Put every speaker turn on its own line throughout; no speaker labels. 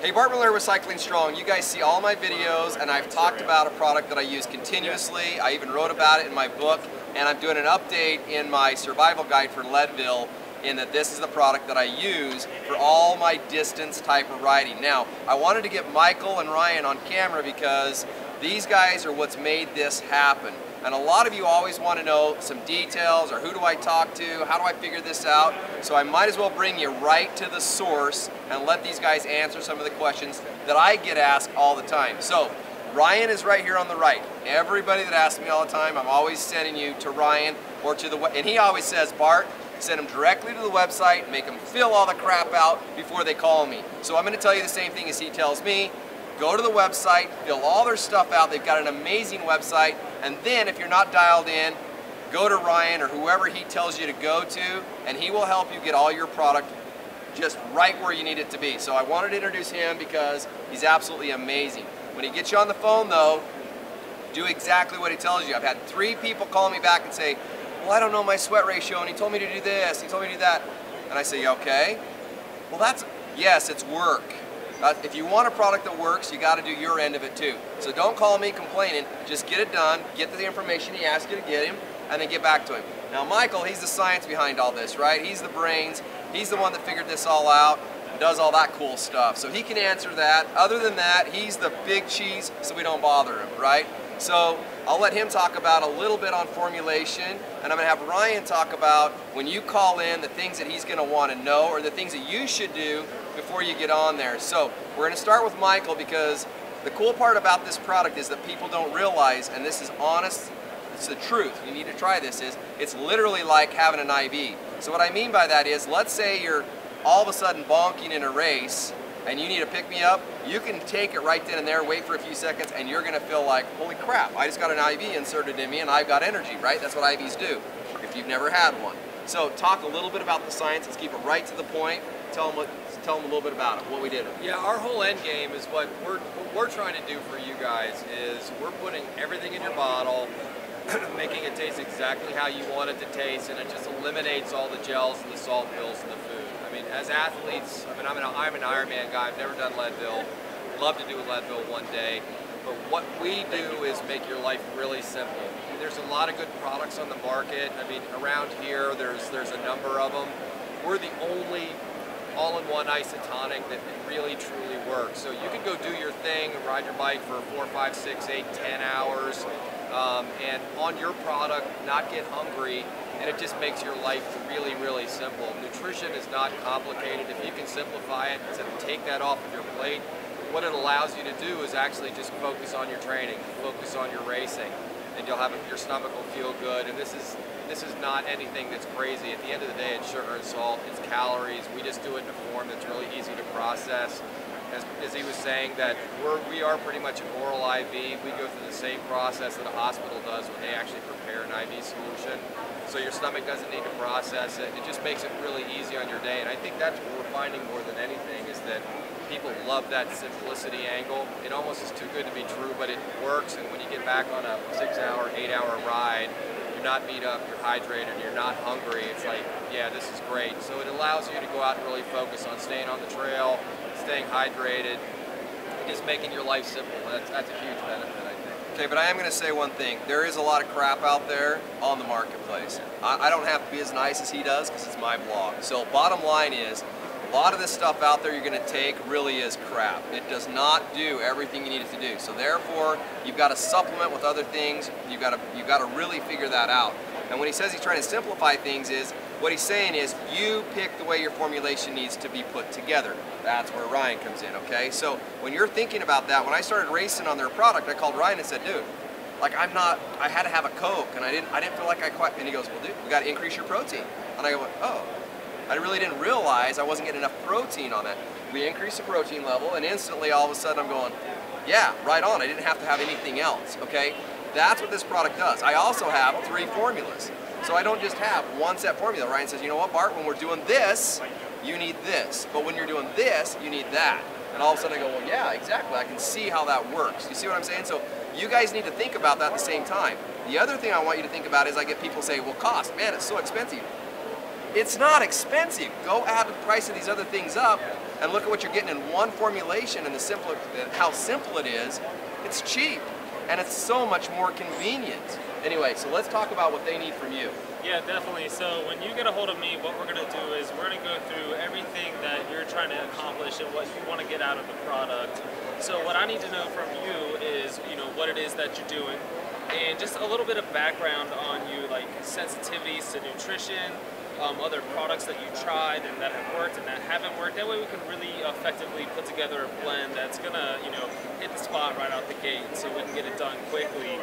Hey, Bart Miller Recycling Strong. You guys see all my videos, and I've talked about a product that I use continuously. I even wrote about it in my book, and I'm doing an update in my survival guide for Leadville in that this is the product that I use for all my distance type of riding. Now, I wanted to get Michael and Ryan on camera because these guys are what's made this happen. And a lot of you always want to know some details or who do I talk to, how do I figure this out? So I might as well bring you right to the source and let these guys answer some of the questions that I get asked all the time. So Ryan is right here on the right. Everybody that asks me all the time, I'm always sending you to Ryan or to the, and he always says, Bart, send them directly to the website, make them fill all the crap out before they call me. So I'm going to tell you the same thing as he tells me. Go to the website, fill all their stuff out. They've got an amazing website. And then if you're not dialed in, go to Ryan or whoever he tells you to go to, and he will help you get all your product just right where you need it to be. So I wanted to introduce him because he's absolutely amazing. When he gets you on the phone though, do exactly what he tells you. I've had three people call me back and say, well, I don't know my sweat ratio, and he told me to do this, he told me to do that. And I say, okay. Well, that's, yes, it's work. Uh, if you want a product that works, you got to do your end of it too. So don't call me complaining. Just get it done, get the information he asked you to get him, and then get back to him. Now, Michael, he's the science behind all this, right? He's the brains. He's the one that figured this all out and does all that cool stuff. So he can answer that. Other than that, he's the big cheese, so we don't bother him, right? So I'll let him talk about a little bit on formulation, and I'm going to have Ryan talk about when you call in the things that he's going to want to know or the things that you should do before you get on there. So we're going to start with Michael because the cool part about this product is that people don't realize, and this is honest, it's the truth, you need to try this, is it's literally like having an IV. So what I mean by that is, let's say you're all of a sudden bonking in a race and you need to pick me up, you can take it right then and there, wait for a few seconds, and you're gonna feel like, holy crap, I just got an IV inserted in me and I've got energy, right? That's what IVs do, if you've never had one. So talk a little bit about the science, let's keep it right to the point. Tell them, what, tell them a little bit about it, what we did.
Yeah, our whole end game is what we're, what we're trying to do for you guys is we're putting everything in your bottle, making it taste exactly how you want it to taste, and it just eliminates all the gels and the salt pills and the food. I mean, as athletes, I mean, I'm an, I'm an Ironman guy. I've never done Leadville. Love to do Leadville one day. But what we do is make your life really simple. There's a lot of good products on the market. I mean, around here, there's there's a number of them. We're the only all-in-one isotonic that really truly works. So you can go do your thing, ride your bike for four, five, six, eight, ten hours, um, and on your product, not get hungry, and it just makes your life really, really simple. Nutrition is not complicated. If you can simplify it and take that off of your plate, what it allows you to do is actually just focus on your training, focus on your racing, and you'll have your stomach will feel good. And this is this is not anything that's crazy. At the end of the day, it's sugar and salt, it's calories. We just do it in a form that's really easy to process as, as he was saying, that we're, we are pretty much an oral IV. We go through the same process that a hospital does when they actually prepare an IV solution. So your stomach doesn't need to process it. It just makes it really easy on your day. And I think that's what we're finding more than anything is that people love that simplicity angle. It almost is too good to be true, but it works. And when you get back on a six hour, eight hour ride, you're not beat up, you're hydrated, you're not hungry. It's like, yeah, this is great. So it allows you to go out and really focus on staying on the trail, staying hydrated, just making your life simple. That's, that's a huge benefit, I think.
Okay, but I am going to say one thing. There is a lot of crap out there on the marketplace. I, I don't have to be as nice as he does because it's my blog. So bottom line is, a lot of this stuff out there you're going to take really is crap. It does not do everything you need it to do. So therefore, you've got to supplement with other things. You've got to, you've got to really figure that out. And when he says he's trying to simplify things is, what he's saying is you pick the way your formulation needs to be put together. That's where Ryan comes in, okay? So when you're thinking about that, when I started racing on their product, I called Ryan and said, dude, like I'm not, I had to have a Coke and I didn't, I didn't feel like I quite, and he goes, well dude, we got to increase your protein. And I go, oh, I really didn't realize I wasn't getting enough protein on that. We increased the protein level and instantly all of a sudden I'm going, yeah, right on. I didn't have to have anything else, okay? That's what this product does. I also have three formulas. So I don't just have one set formula. Ryan says, you know what, Bart, when we're doing this, you need this. But when you're doing this, you need that. And all of a sudden I go, well, yeah, exactly. I can see how that works. You see what I'm saying? So you guys need to think about that at the same time. The other thing I want you to think about is I get people say, well, cost, man, it's so expensive. It's not expensive. Go add the price of these other things up and look at what you're getting in one formulation and the how simple it is. It's cheap and it's so much more convenient. Anyway, so let's talk about what they need from you.
Yeah, definitely. So when you get a hold of me, what we're going to do is we're going to go through everything that you're trying to accomplish and what you want to get out of the product. So what I need to know from you is, you know, what it is that you're doing and just a little bit of background on you, like sensitivities to nutrition, um, other products that you tried and that have worked and that haven't worked. That way we can really effectively put together a blend that's gonna, you know, hit the spot right out the gate so we can get it done quickly.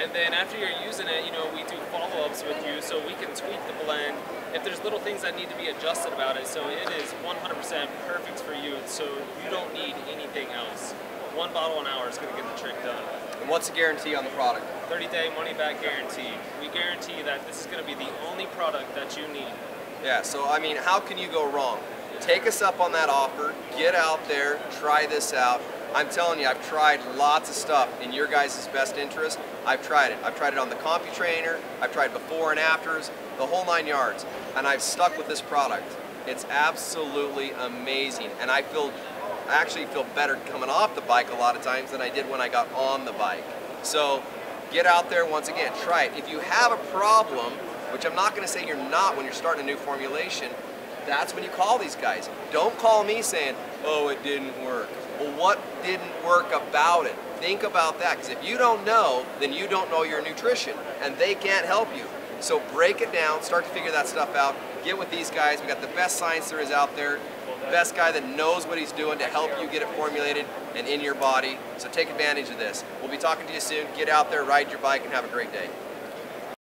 And then after you're using it, you know, we do follow-ups with you so we can tweak the blend if there's little things that need to be adjusted about it. So it is 100% perfect for you so you don't need anything else. One bottle an hour is gonna get the trick done.
And what's the guarantee on the product?
30-day money-back guarantee. We guarantee that this is going to be the only product that you need.
Yeah, so I mean, how can you go wrong? Take us up on that offer, get out there, try this out. I'm telling you, I've tried lots of stuff in your guys' best interest. I've tried it. I've tried it on the CompuTrainer, I've tried before and afters, the whole nine yards, and I've stuck with this product. It's absolutely amazing, and I feel I actually feel better coming off the bike a lot of times than I did when I got on the bike. So get out there once again, try it. If you have a problem, which I'm not going to say you're not when you're starting a new formulation, that's when you call these guys. Don't call me saying, oh, it didn't work. Well, what didn't work about it? Think about that, because if you don't know, then you don't know your nutrition, and they can't help you. So break it down, start to figure that stuff out, get with these guys. We got the best science there is out there best guy that knows what he's doing to help you get it formulated and in your body. So take advantage of this. We'll be talking to you soon. Get out there, ride your bike, and have a great day.